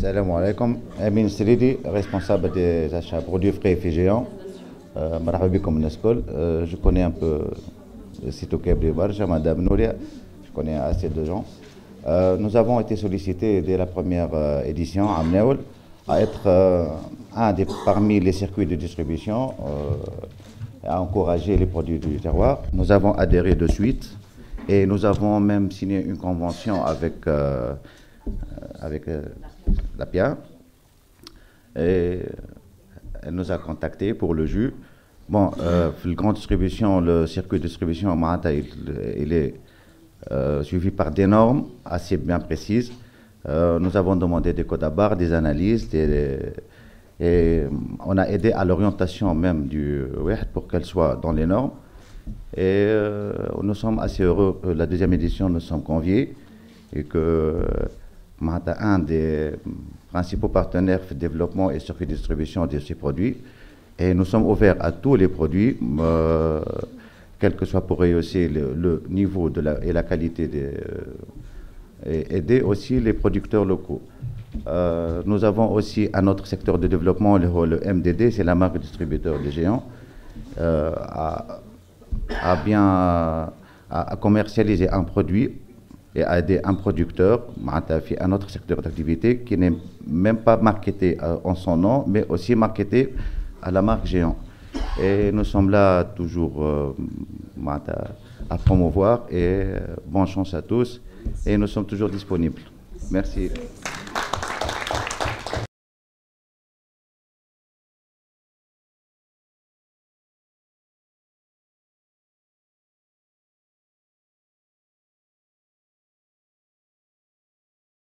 Salam alaikum. Amin Sridi, responsable des achats produits frais et géants. Euh, euh, Je connais un peu le site au Barja, Madame Nouria. Je connais assez de gens. Euh, nous avons été sollicités dès la première euh, édition à Mneol à être un des, parmi les circuits de distribution à encourager les produits du terroir. Nous avons adhéré de suite et nous avons même signé une convention avec, avec la PIA. Et elle nous a contactés pour le jus. Bon, euh, la grande distribution, le circuit de distribution, il, est euh, suivi par des normes assez bien précises. Euh, nous avons demandé des codes à barre, des analyses, et on a aidé à l'orientation même du WEHD pour qu'elle soit dans les normes. Et nous sommes assez heureux que la deuxième édition, nous sommes conviés et que un des principaux partenaires de développement et circuit de distribution de ces produits. Et nous sommes ouverts à tous les produits, euh, quel que soit pour rehausser le, niveau de la, et la qualité euh, et aider aussi les producteurs locaux. Euh, nous avons aussi un autre secteur de développement, le, MDD, c'est la marque distributeur des géants, à, bien à commercialiser un produit et aider un producteur, un autre secteur d'activité qui n'est même pas marketé euh, en son nom, mais aussi marketé à la marque Géant. Et nous sommes là toujours euh, à promouvoir et euh, bonne chance à tous et nous sommes toujours disponibles. Merci.